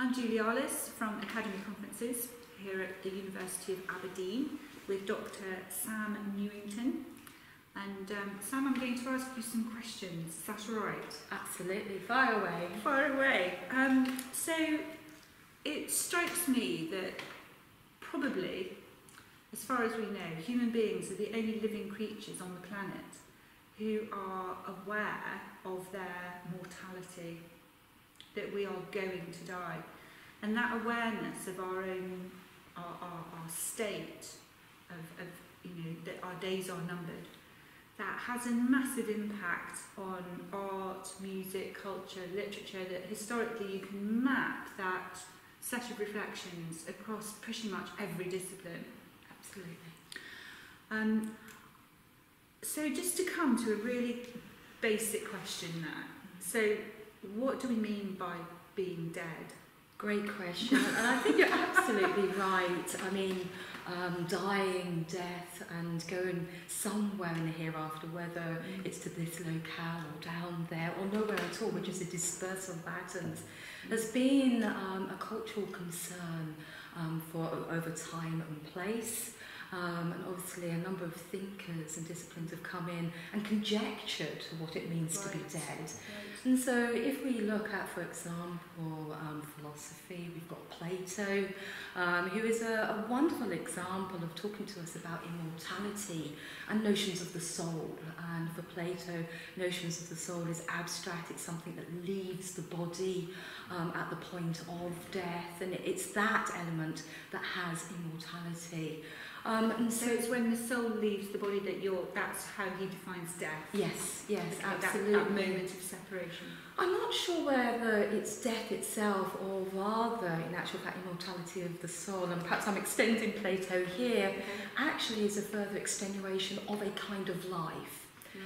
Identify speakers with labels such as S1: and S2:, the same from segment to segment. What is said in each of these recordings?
S1: I'm Julie Arliss from Academy Conferences here at the University of Aberdeen with Dr. Sam Newington. And um, Sam, I'm going to ask you some questions. Is that all right?
S2: Absolutely. Fire away.
S1: Fire away. Um, so it strikes me that probably, as far as we know, human beings are the only living creatures on the planet who are aware of their mortality, that we are going to die. And that awareness of our own, our, our, our state, of, of, you know, that our days are numbered, that has a massive impact on art, music, culture, literature, that historically you can map that set of reflections across pretty much every discipline.
S2: Absolutely.
S1: Um, so just to come to a really basic question now. So what do we mean by being dead?
S2: Great question. and I think you're absolutely right. I mean, um, dying, death, and going somewhere in the hereafter, whether mm. it's to this locale or down there or nowhere at all, which is a dispersal of atoms, has been um, a cultural concern um, for over time and place. Um, and obviously, a number of thinkers and disciplines have come in and conjectured what it means right. to be dead. Right. And so, if we look at, for example, um, philosophy, we've got Plato, um, who is a, a wonderful example of talking to us about immortality and notions of the soul. And for Plato, notions of the soul is abstract, it's something that leaves the body um, at the point of death, and it's that element that has immortality.
S1: Um, and so, so it's when the soul leaves the body that you're, that's how he defines death.
S2: Yes, yes,
S1: absolutely. That, that moment of separation.
S2: I'm not sure whether it's death itself or rather, in actual fact, immortality of the soul, and perhaps I'm extending Plato here, okay. actually is a further extenuation of a kind of life.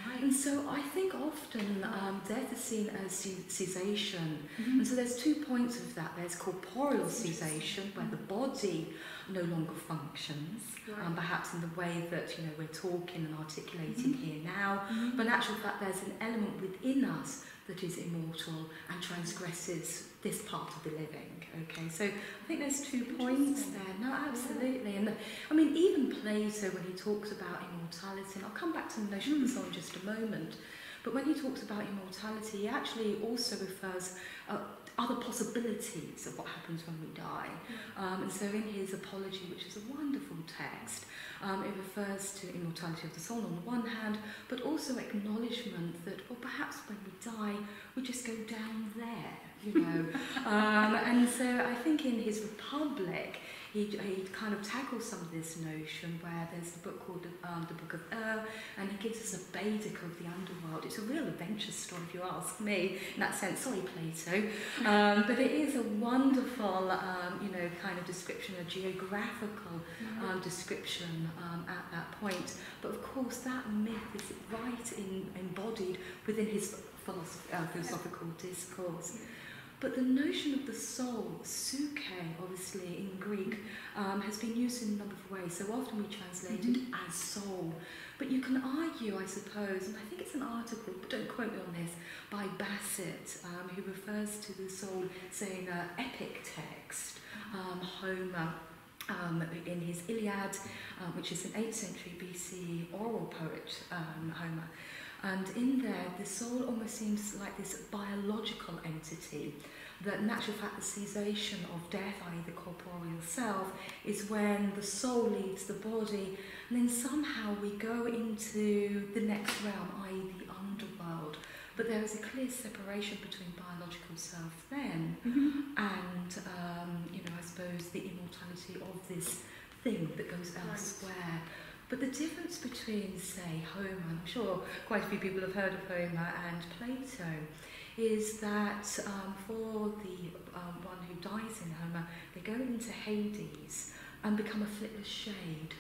S2: Right. And so I think often um, death is seen as cessation. Mm-hmm. And so there's two points of that. There's corporeal cessation, where the body no longer functions, right. um, perhaps in the way that you know we're talking and articulating mm-hmm. here now. Mm-hmm. But in actual fact, there's an element within us that is immortal and transgresses this part of the living. Okay, so I think there's two points there. No, absolutely. Yeah. And the, I mean, even Plato, when he talks about immortality, and I'll come back to the notion mm. of hmm. the soul in just a moment, but when he talks about immortality, he actually also refers uh, other possibilities of what happens when we die. Um, and so in his Apology, which is a wonderful text, um, it refers to immortality of the soul on the one hand, but also acknowledgement that, well, perhaps when we die, we just go down there, you know. um, and so I think in his Republic, he, he kind of tackles some of this notion where there's a book called um, The Book of Ur, and he gives us a Baedeker of the underworld. It's a real adventure story, if you ask me, in that sense. Sorry, Plato. Um, but it is a wonderful, um, you know, kind of description, a geographical um, description um, at that point. But of course, that myth is right in, embodied within his philosoph- uh, philosophical discourse. But the notion of the soul, psyche, obviously in Greek, um, has been used in a number of ways. So often we translate it mm-hmm. as soul. But you can argue, I suppose, and I think it's an article, but don't quote me on this, by Bassett, um, who refers to the soul, say, in an epic text, um, Homer. Um, in his Iliad, um, which is an 8th century BC oral poet, um, Homer, and in there, the soul almost seems like this biological entity that in actual fact the cessation of death, i.e. the corporeal self, is when the soul leaves the body and then somehow we go into the next realm, i.e. the underworld. But there is a clear separation between biological self then mm-hmm. and, um, you know, I suppose the immortality of this thing that goes elsewhere. Right. But the difference between, say, Homer, I'm sure quite a few people have heard of Homer, and Plato, is that um, for the um, one who dies in Homer, they go into Hades and become a flitless shade.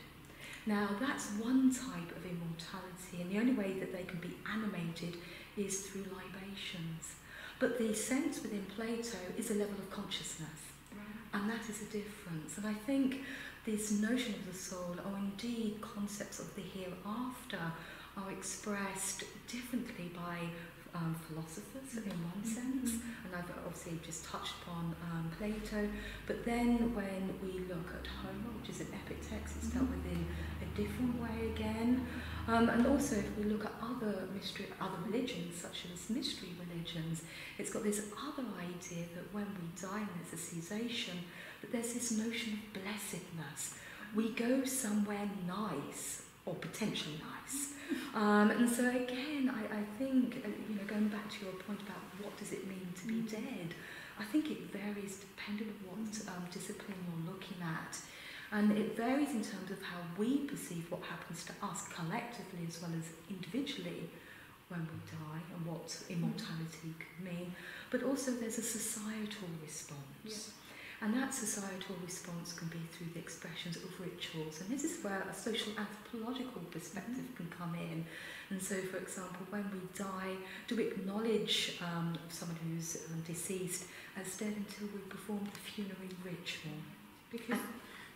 S2: Now, that's one type of immortality, and the only way that they can be animated is through libations. But the sense within Plato is a level of consciousness, right. and that is a difference. And I think this notion of the soul, or indeed concepts of the hereafter, are expressed differently by um, philosophers in one mm-hmm. sense, and and I've obviously just touched upon um, Plato, but then when we look at Homer, which is an epic text, it's dealt with in a different way again. Um, and also, if we look at other mystery, other religions, such as mystery religions, it's got this other idea that when we die and there's a cessation, that there's this notion of blessedness. We go somewhere nice, or potentially nice. Um, and so again, I, I think, to your point about what does it mean to be mm. dead, I think it varies depending on what mm. um, discipline you're looking at. And it varies in terms of how we perceive what happens to us collectively as well as individually when we die and what mm. immortality mm. could mean. But also there's a societal response.
S1: Yeah.
S2: And that societal response can be through the expressions of rituals. And this is where a social anthropological perspective mm. can come in. And so, for example, when we die, do we acknowledge um, someone who's um, deceased as dead until we perform the funerary ritual?
S1: Because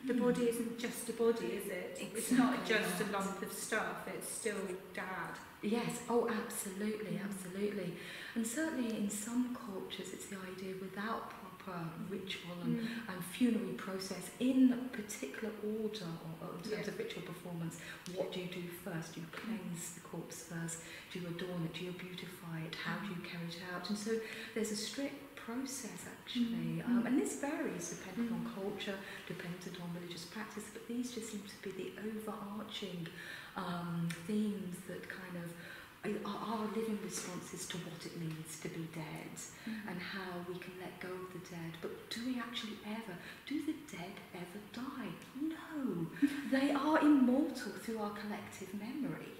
S1: the mm. body isn't just a body, is it? Exactly. It's not just a lump of stuff, it's still dad.
S2: Yes, oh, absolutely, hmm. absolutely. And certainly in some cultures, it's the idea without proper ritual and, and funerary process in particular order or, or in terms
S1: Yeah.
S2: of ritual performance. What do you do first? Do you cleanse the corpse first? Do you adorn it? Do you beautify it? How do you carry it out? And so there's a strict process actually,
S1: Mm.
S2: um, and this varies depending on
S1: Mm.
S2: culture, dependent on religious practice, but these just seem to be the overarching um, themes that kind of our living responses to what it means to be dead and how we can let go of the dead. But do we actually ever, do the dead ever die? No. they are immortal through our collective memory.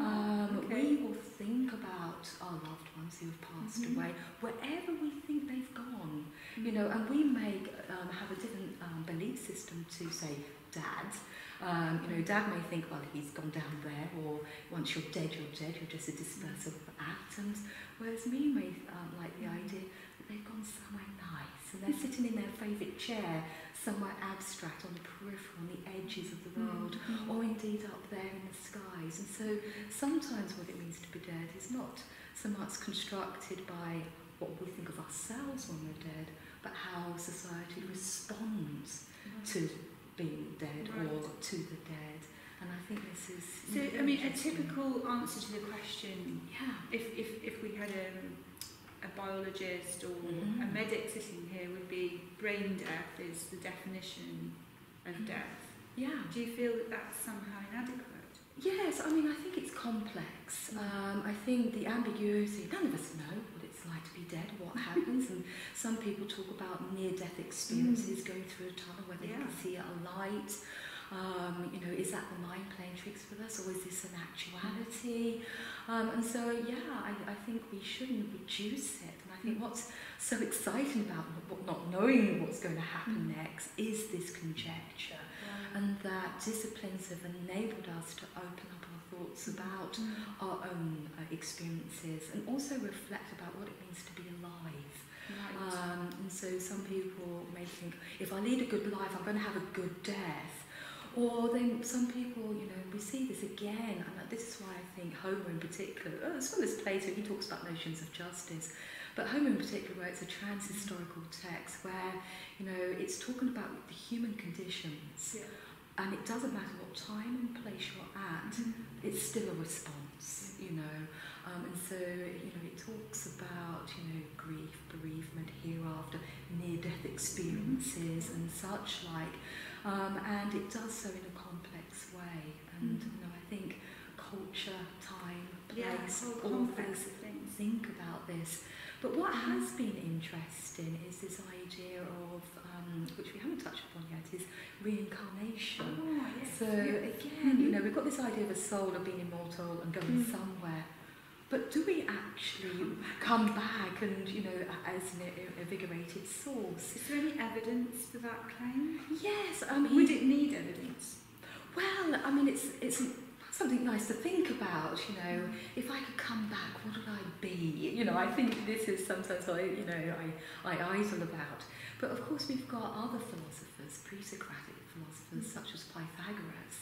S2: Um,
S1: okay.
S2: We will think about our loved ones who have passed
S1: Mhm.
S2: away wherever we think they've gone. You know, and we may um, have a different belief system to, say, dad. Um, you know, dad may think, well, he's gone down there, or once you're dead, you're dead, you're just a dispersal of atoms. Whereas me may um, like the idea that they've gone somewhere nice, and they're sitting in their favourite chair, somewhere abstract on the peripheral, on the edges of the world, or indeed up there in the skies. And so sometimes what it means to be dead is not so much constructed by what we think of ourselves when we're dead, but how society responds to being dead or to the dead. And I think this is.
S1: So,
S2: really
S1: I mean, a typical answer to the question,
S2: Yeah.
S1: if, if, if we had a, a biologist or a
S2: Mhm.
S1: medic sitting here, would be brain death is the definition of
S2: Mhm.
S1: death.
S2: Yeah.
S1: Do you feel that that's somehow inadequate?
S2: Yes, I mean, I think it's complex. Um, I think the ambiguity, none of us know it's like to be dead, what happens, and some people talk about near death experiences, going through a tunnel where they
S1: Yeah.
S2: can see a light. Um, you know, is that the mind playing tricks with us, or is this an actuality? Um, and so, yeah, I, I think we shouldn't reduce it. And I think what's so exciting about not- not knowing what's going to happen next is this conjecture and that disciplines have enabled us to open up thoughts about our own uh, experiences and also reflect about what it means to be alive.
S1: Right.
S2: Um, and so some people may think, if I lead a good life, I'm going to have a good death. Or then some people, you know, we see this again, and this is why I think Homer in particular, uh, as well as Plato, he talks about notions of justice, but Homer in particular writes a trans-historical text where, you know, it's talking about the human conditions,
S1: Yeah.
S2: And it doesn't matter what time and place you're at, it's still a response, you know. Um, and so, you know, it talks about, you know, grief, bereavement, hereafter, near-death experiences and such like. Um, and it does so in a complex way. And,
S1: Mhm.
S2: you know, I think culture, time, place,
S1: whole
S2: all
S1: complex
S2: things
S1: of things.
S2: Think about this. But what has been interesting is this idea of, um, which we haven't touched upon yet, is reincarnation.
S1: Oh, yes.
S2: So again, you know, we've got this idea of a soul of being immortal and going
S1: Mm.
S2: somewhere. But do we actually come back and, you know, as an invigorated source?
S1: Is there any evidence for that claim?
S2: Yes, I mean,
S1: Would it need evidence?
S2: well, I mean, it's it's something nice to think about. You know, if I could come back, what would I be? You know, I think this is sometimes I, you know, I, I idle about. But of course, we've got other philosophers, pre-Socratic philosophers such as Pythagoras.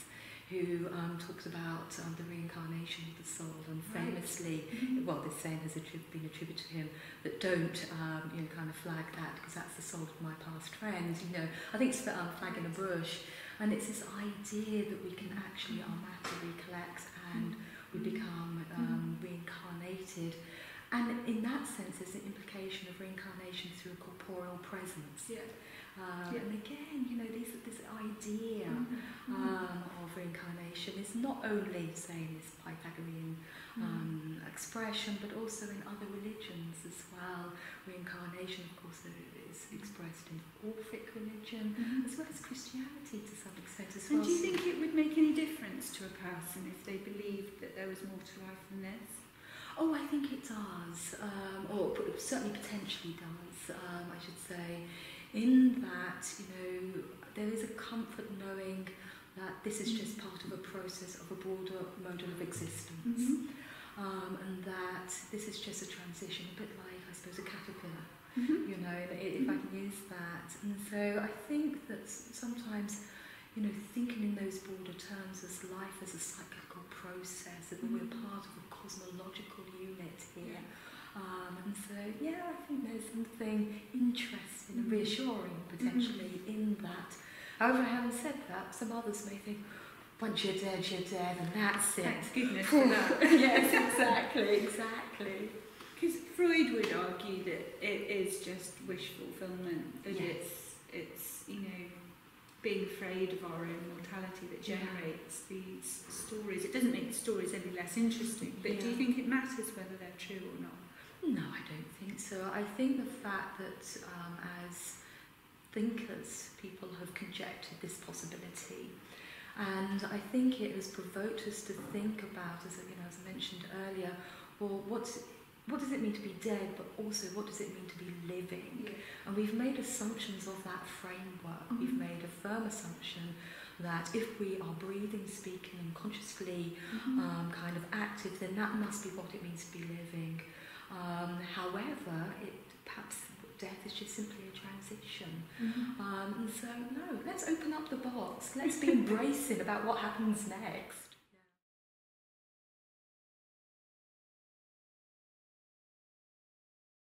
S2: who um, talks about um, the reincarnation of the soul and famously,
S1: Mhm.
S2: well, this saying has been attributed to him that don't, um, you know, kind of flag that because that's the soul of my past friends. You know, I think it's um, flag in a bush, and it's this idea that we can actually our matter recollects and we become um, reincarnated. And in that sense, there's an implication of reincarnation through a corporeal presence.
S1: Yeah.
S2: Um,
S1: Yeah.
S2: And again, you know, this, this idea
S1: Mhm.
S2: um, of reincarnation is not only, say, in this Pythagorean
S1: Mm.
S2: um, expression, but also in other religions as well. Reincarnation, of course, is expressed in Orphic religion,
S1: Mhm.
S2: as well as Christianity to some extent as
S1: And
S2: well.
S1: do you think it would make any difference to a person if they believed that there was more to life than this?
S2: Oh, I think it does, um, or certainly potentially does, um, I should say, in that, you know, there is a comfort knowing that this is just part of a process of a broader model of existence.
S1: Mhm.
S2: Um, and that this is just a transition, a bit like, I suppose, a caterpillar,
S1: Mhm.
S2: you know, if I can use that. And so I think that sometimes, you know, thinking in those broader terms as life as a cyclical process, that we're
S1: Mhm.
S2: part of a cosmological unit here. Um, and so, yeah, I think there's something interesting and
S1: Mhm.
S2: reassuring potentially in that. However, having said that, some others may think, once you're dead, you're dead, and that's it.
S1: Thank goodness for that.
S2: yes, exactly, exactly.
S1: Because Freud would argue that it is just wish fulfillment, that
S2: Yes.
S1: it's, it's, you know, being afraid of our own mortality that
S2: Yeah.
S1: generates these stories. It doesn't make the stories any less interesting, but do you think it matters whether they're true or not?
S2: No, I don't think so. I think the fact that um, as thinkers, people have conjectured this possibility, and I think it has provoked us to think about, as you know, as I mentioned earlier, well, what's what does it mean to be dead, but also what does it mean to be living? And we've made assumptions of that framework. We've
S1: Mhm.
S2: made a firm assumption that if we are breathing, speaking, and consciously
S1: Mm-hmm.
S2: um, kind of active, then that must be what it means to be living. Um, however, it perhaps death is just simply a transition.
S1: Mhm.
S2: Um, and so, no, let's open up the box. Let's be embracing about what happens next.